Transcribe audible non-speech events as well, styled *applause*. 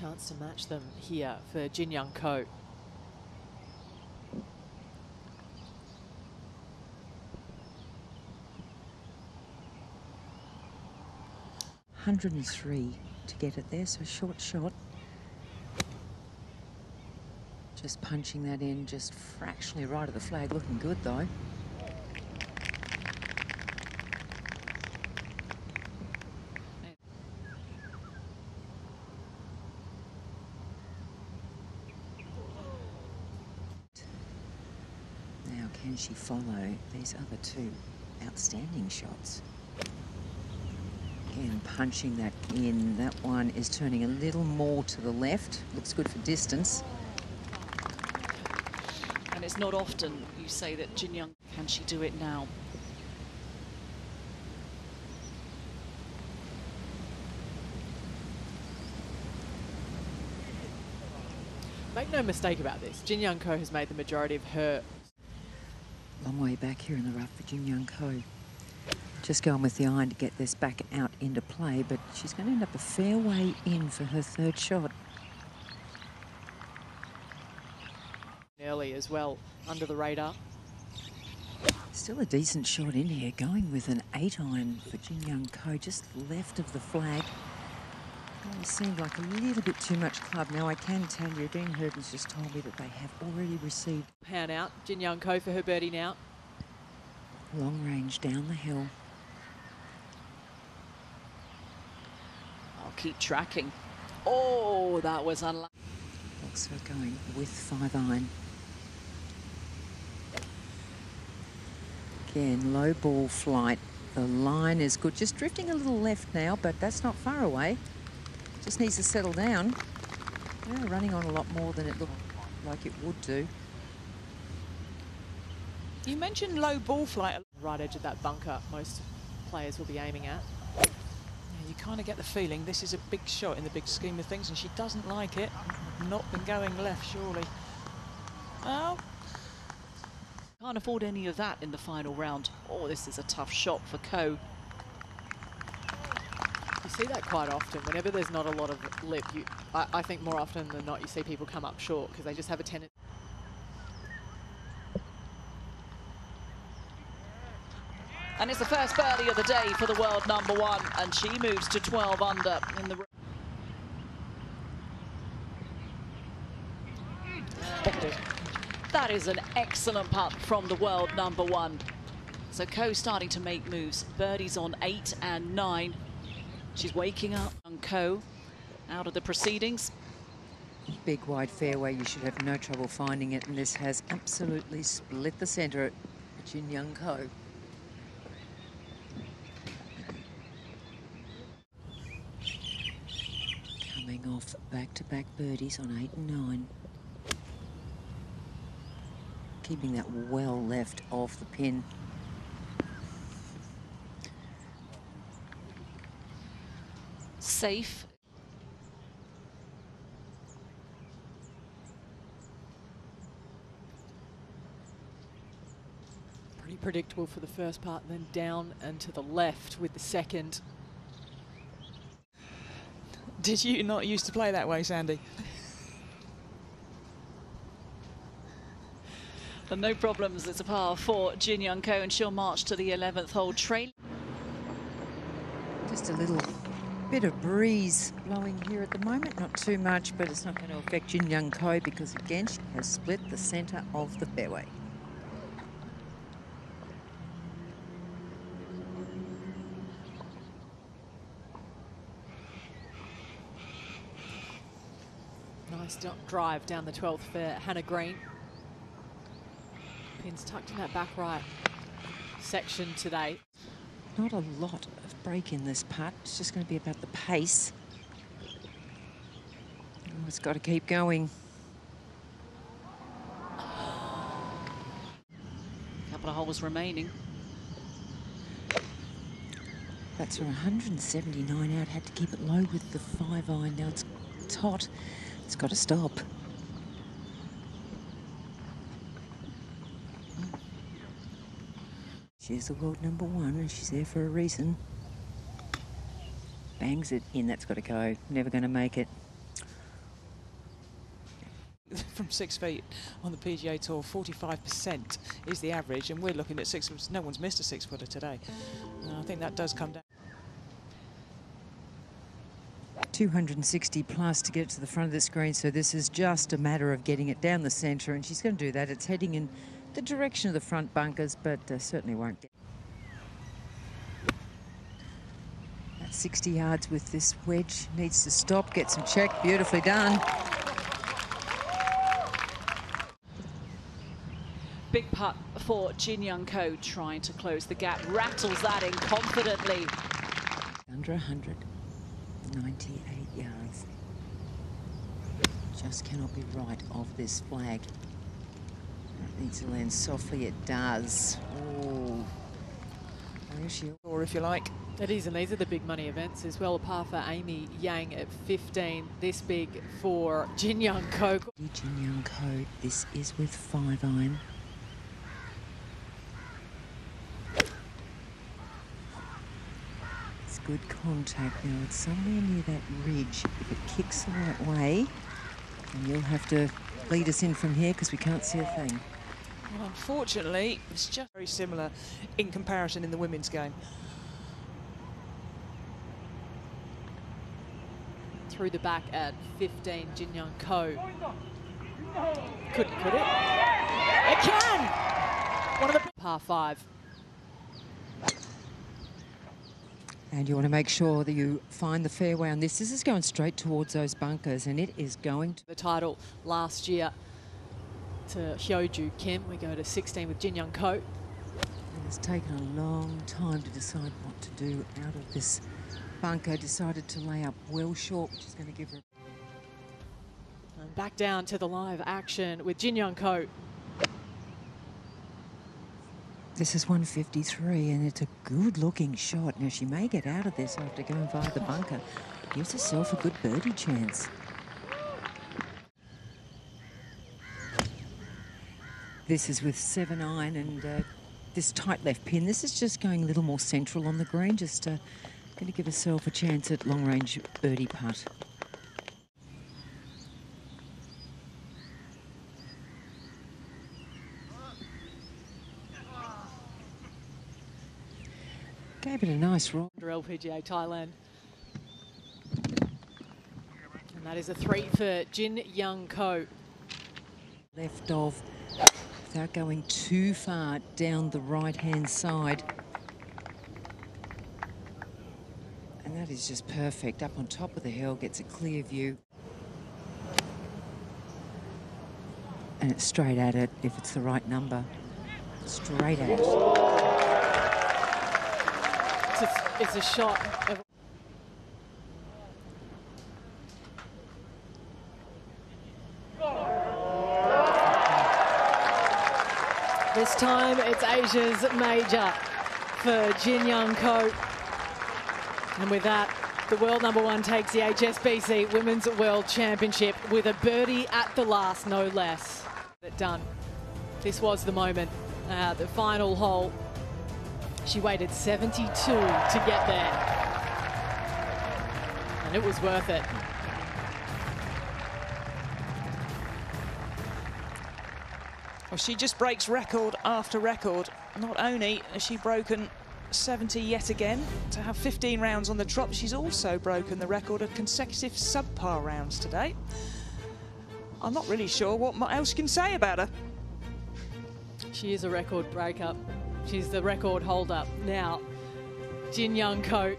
chance to match them here for Jin Young Ko. Hundred and three to get it there, so short shot. Just punching that in just fractionally right of the flag, looking good though. Can she follow these other two outstanding shots? Again, punching that in. That one is turning a little more to the left. Looks good for distance. And it's not often you say that Jin Young, can she do it now? Make no mistake about this, Jin Young Ko has made the majority of her Long way back here in the rough for Jin Young Ko. Just going with the iron to get this back out into play, but she's going to end up a fair way in for her third shot. early as well, under the radar. Still a decent shot in here, going with an eight iron for Jin Young Ko, just left of the flag. It seemed like a little bit too much club. Now I can tell you, Dean Hurdon's just told me that they have already received Pan out, Jin Young Ko for her birdie now. long range down the hill. I'll keep tracking. Oh, that was unlucky. Oxford going with five iron. Again, low ball flight. The line is good. Just drifting a little left now, but that's not far away. Just needs to settle down. Yeah, running on a lot more than it looked like it would do. You mentioned low ball flight. Right edge of that bunker, most players will be aiming at. You kind of get the feeling this is a big shot in the big scheme of things, and she doesn't like it. Not been going left, surely. Oh, Can't afford any of that in the final round. Oh, this is a tough shot for Ko. You see that quite often. Whenever there's not a lot of lip, you, I, I think more often than not you see people come up short because they just have a tendency. And it's the first birdie of the day for the world number one, and she moves to 12 under in the. That is an excellent putt from the world number one. So Ko starting to make moves. Birdies on eight and nine. She's waking up Ko out of the proceedings. Big wide fairway, you should have no trouble finding it, and this has absolutely split the centre at Jin Young Ko. Coming off back-to-back birdies on eight and nine. Keeping that well left off the pin. Safe. Pretty predictable for the first part, then down and to the left with the second. did you not used to play that way, Sandy? And no problems. It's a par for Jin Young Ko, and she'll march to the 11th hole. Trail. Just a little bit of breeze blowing here at the moment. Not too much, but it's not going to affect Jin Young Ko because, again, she has split the centre of the fairway. Nice drive down the 12th for Hannah Green. Pins tucked in that back right section today. Not a lot of break in this putt. It's just going to be about the pace. Oh, it's got to keep going. A Couple of holes remaining. That's for 179 out. Had to keep it low with the five iron. Now it's, it's hot. It's got to stop. She's the world number one and she's there for a reason. Bangs it in. That's got to go. Never going to make it. *laughs* from six feet on the PGA Tour, 45% is the average, and we're looking at six. No one's missed a six footer today. And I think that does come down. 260 plus to get to the front of the screen, so this is just a matter of getting it down the centre, and she's going to do that. It's heading in the direction of the front bunkers, but uh, certainly won't get. At 60 yards with this wedge, needs to stop, get some check, beautifully done. Big putt for Jin Young Ko trying to close the gap. Rattles that in confidently. Under 100, 98 yards. Just cannot be right of this flag. It needs to land softly, it does. Oh, where is she? Or if you like, It is, and these are the big money events as well. A par for Amy Yang at 15. This big for Jin Young Ko. Jin Young Ko, this is with five iron. It's good contact now. It's somewhere near that ridge. If it kicks the right way, and you'll have to lead us in from here because we can't see a thing. Well, unfortunately, it's just very similar in comparison in the women's game. through the back at 15, Jin Young Ko. Couldn't, could it? It can! One of the par five. And you want to make sure that you find the fairway on this. This is going straight towards those bunkers, and it is going to. The title last year to Hyoju Kim. We go to 16 with Jin Young Ko. It's taken a long time to decide what to do out of this bunker. Decided to lay up well short, which is going to give her. And back down to the live action with Jin Young Ko. This is 153, and it's a good looking shot. Now, she may get out of this after going via the bunker. Gives herself a good birdie chance. This is with seven iron and uh, this tight left pin. This is just going a little more central on the green, just uh, going to give herself a chance at long range birdie putt. Gave it a nice roll. under LPGA Thailand. And that is a three for Jin Young Ko. left of without going too far down the right hand side. And that is just perfect. Up on top of the hill, gets a clear view. And it's straight at it if it's the right number. Straight at it. It's a, it's a shot. This time it's Asia's major for Jin Young Ko. And with that, the world number one takes the HSBC Women's World Championship with a birdie at the last, no less. It done. This was the moment, uh, the final hole. She waited 72 to get there. And it was worth it. Well, she just breaks record after record. Not only has she broken 70 yet again to have 15 rounds on the trot, she's also broken the record of consecutive subpar rounds today. I'm not really sure what else you can say about her. She is a record breaker. She's the record holder. Now, Jin Young Ko